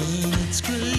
it's great.